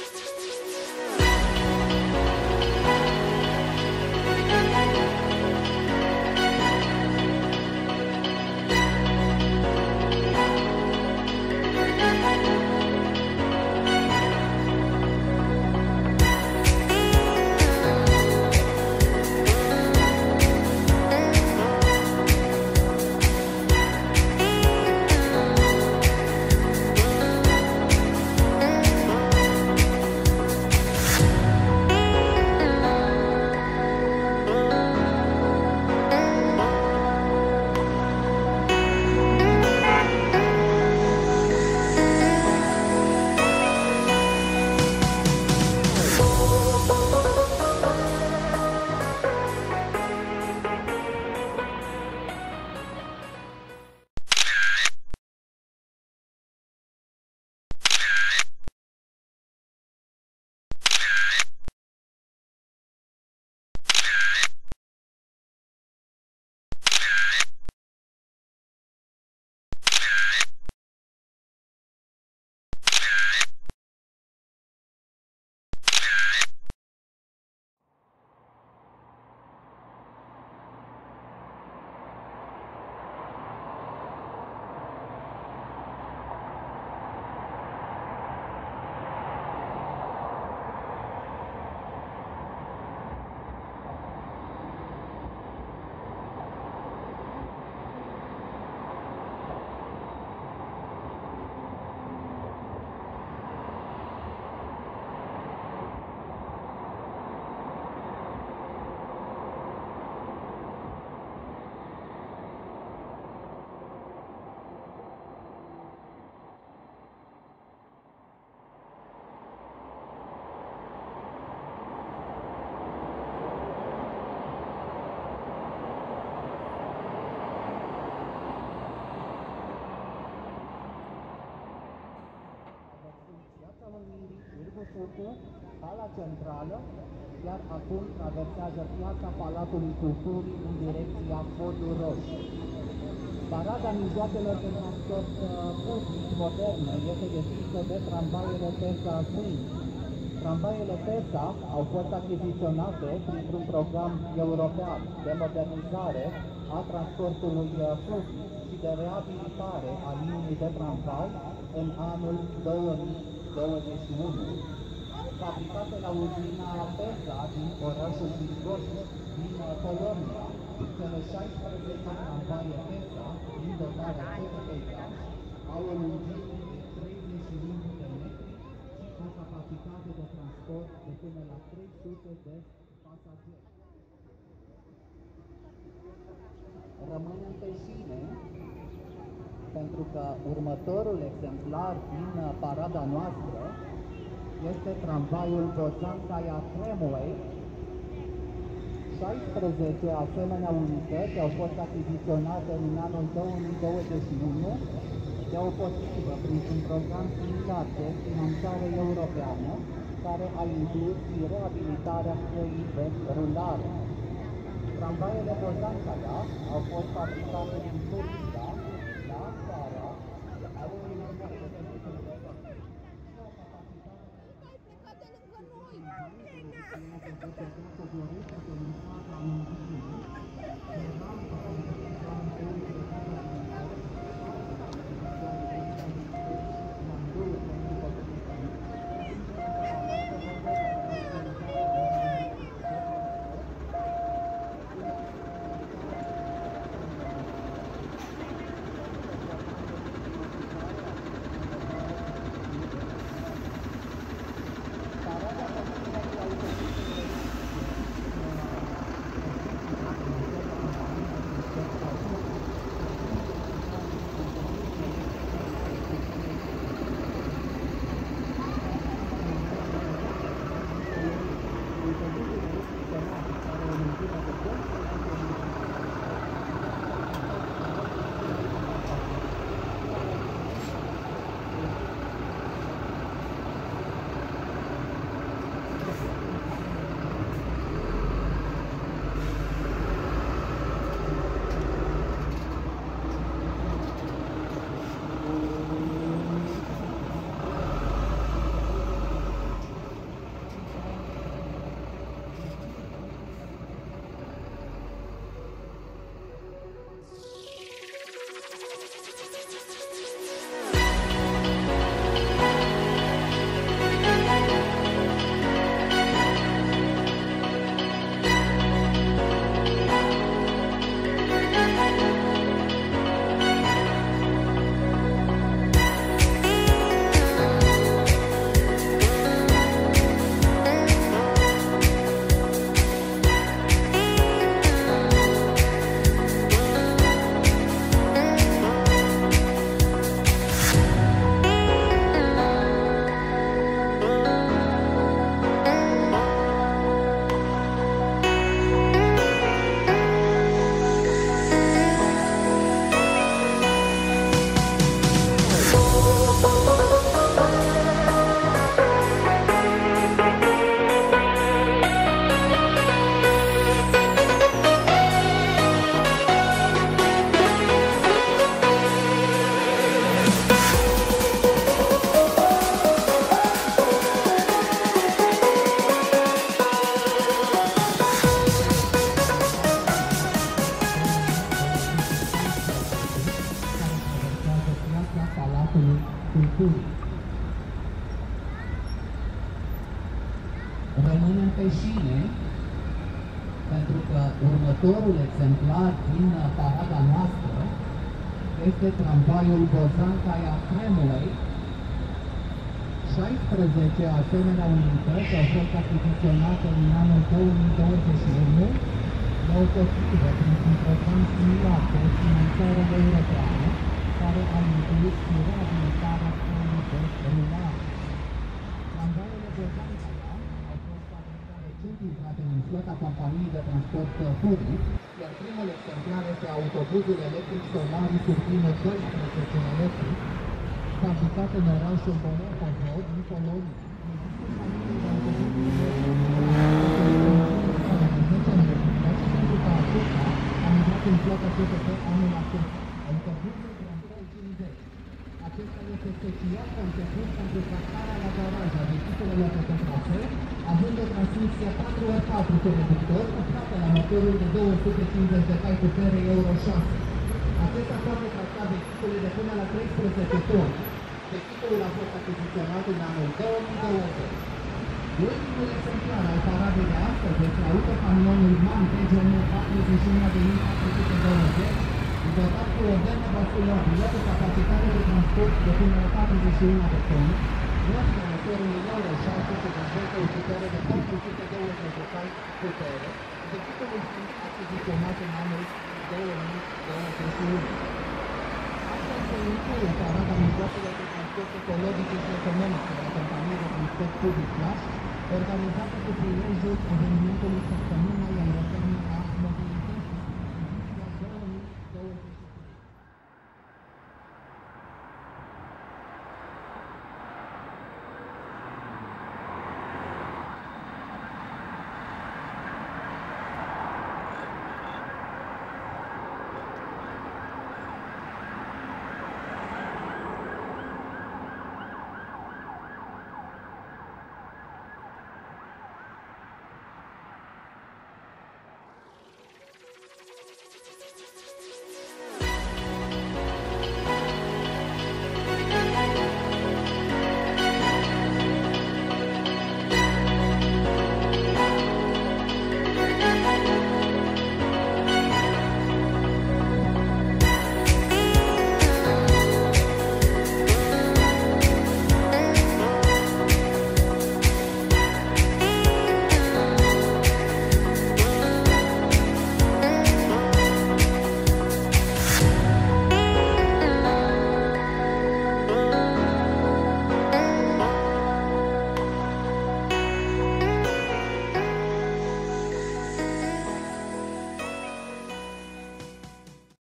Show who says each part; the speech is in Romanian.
Speaker 1: just, just. Ursucu, hala centrală, iar acum traversează piața Palatului Culturii în direcția Podul Roșu. Parada mijloacelor de transport uh, public moderne este deschisă de tramvaiele TESA Swing. Tramvaiele TESA au fost achiziționate printr-un program european de modernizare a transportului uh, public și de reabilitare a liniei de tramvai în anul 2021 fabricate la uzina Pesa din orașul Bigos, din Polonia. Cele 16 tramvaie Pesa, din dotarea CPK, au o lungime de 31 de metri și o capacitate de transport de până la 300 de pasageri. Rămânem pe șine pentru că următorul exemplar din parada noastră este tramvaiul Bozancaia Tramway. 16 asemenea unități au fost achiziționate în anul 2021 de o potrivă printr-un program similar de finanțare europeană care a inclus și reabilitarea căii de rulare. Tramvaiele Bozancaia au fost fabricate în Turcia, la Ankara, au un Thank you. Că următorul exemplar din parada noastră este tramvaiul Bozancaia Cremulei, 16 asemenea unități au fost achiziționate în anul 2021, locomotive printr-un program similar cu o finanțare europeană, care a inclus și reabilitarea planului de rulare. Tramvaiele Bozancaia au fost fabricate recent intrate în flota companiei de transport public, iar primul exemplar este autobuzul electric Solaris Urbino 12 electric, fabricat în orașul Bonopovo, din Polonia. Am intrat în flota CPT anul acesta. Autobuzul Grand 50. Acesta este special conceput pentru tractarea la garaj a vehiculelor pe traseu, având o transmisie 4x4 cu reductor, cuplată la motorul de 250 de cai putere Euro 6. Acesta poate tracta vehicule de până la 13 toni. Vehiculul a fost achiziționat în anul 2020. Ultimul exemplar al paradei de astăzi este autocamionul MAN TGM 41.420, dotat cu o venă basculabilă cu capacitate de transport de până la 41 de tone, Grație motorului Euro 6 se dezvoltă o putere de 420 de cai putere, vehiculul fiind achiziționat în anul 2021. Astfel se include parada mijloacelor de transport ecologice și economice la companii de transport public Flash, organizată cu prilejul evenimentului Săptămâna Europeană